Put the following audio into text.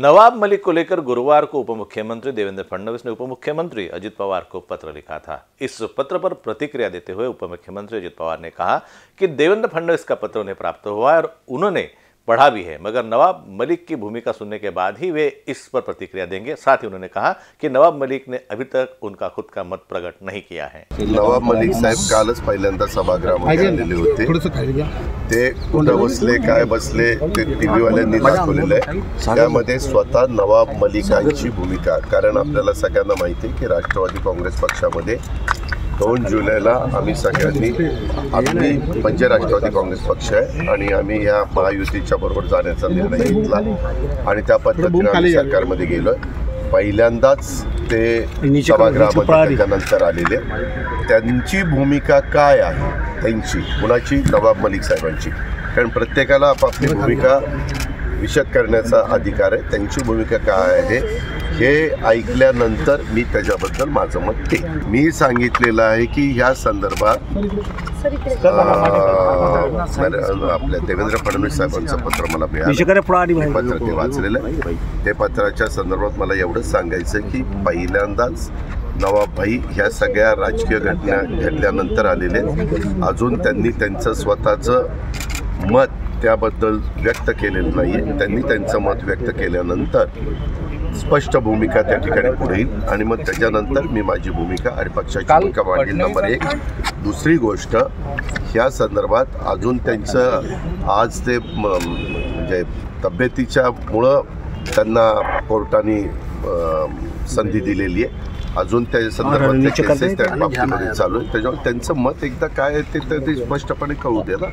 नवाब मलिक को लेकर गुरुवार को उप मुख्यमंत्री देवेंद्र फडणवीस ने उप मुख्यमंत्री अजित पवार को पत्र लिखा था। इस पत्र पर प्रतिक्रिया देते हुए उप मुख्यमंत्री अजित पवार ने कहा कि देवेंद्र फडणवीस का पत्र उन्हें प्राप्त हुआ है और उन्होंने पढ़ा भी है मगर नवाब मलिक की भूमिका सुनने के बाद ही वे इस पर प्रतिक्रिया देंगे। साथ ही उन्होंने कहा कि नवाब मलिक ने अभी तक उनका खुद का मत प्रकट नहीं किया है। नवाब मलिक साहेब कालच पहिल्यांदा सभागृहामध्ये आलेले होते। ते कुठं बसले काय बसले ते टीव्ही वाल्यांनी दाखवलेलं आहे. त्यामध्ये स्वतः नवाब मलिकांची भूमिका कारण आपल्याला सगळ्यांना माहिती आहे की राष्ट्रवादी काँग्रेस पक्षामध्ये दोन जुलैला आम्ही सगळ्यांनी आम्ही म्हणजे राष्ट्रवादी काँग्रेस पक्ष आहे आणि आम्ही या महायुतीच्या बरोबर जाण्याचा निर्णय घेतला आणि त्या पद्धतीने आम्ही सरकारमध्ये गेलोय. पहिल्यांदाच ते सभागृहामध्ये आलेले. त्यांची भूमिका काय आहे? त्यांची कुणाची? नवाब मलिक साहेबांची. कारण प्रत्येकाला आपापली भूमिका विशद करण्याचा अधिकार आहे. त्यांची भूमिका काय आहे? हे ऐकल्यानंतर मी त्याच्याबद्दल माझं मत ते मी सांगितलेलं आहे की ह्या संदर्भात आपल्या देवेंद्र फडणवीस साहेबांचं पत्र मला मिळालं. पत्र ते वाचलेलं आहे. ते पत्राच्या संदर्भात मला एवढंच सांगायचं की पहिल्यांदाच नवाबभाई ह्या सगळ्या राजकीय घटना घडल्यानंतर आलेले आहेत. अजून त्यांनी त्यांचं स्वतःचं मत त्याबद्दल व्यक्त केलेलं नाही आहे त्यांनी त्यांचं मत व्यक्त केल्यानंतर स्पष्ट भूमिका त्या ठिकाणी पुढे येईल. आणि मग त्याच्यानंतर मी माझी भूमिका आणि पक्षाची भूमिका मांडील. नंबर एक. दुसरी गोष्ट ह्या संदर्भात अजून त्यांचं आज ते म्हणजे तब्येतीच्या मुळं त्यांना कोर्टाने संधी दिलेली आहे अजून त्या संदर्भात केसेस त्या बाबतीमध्ये चालू आहे त्याच्यामुळे त्यांचं मत एकदा काय आहे ते ते स्पष्टपणे कळू दे ना.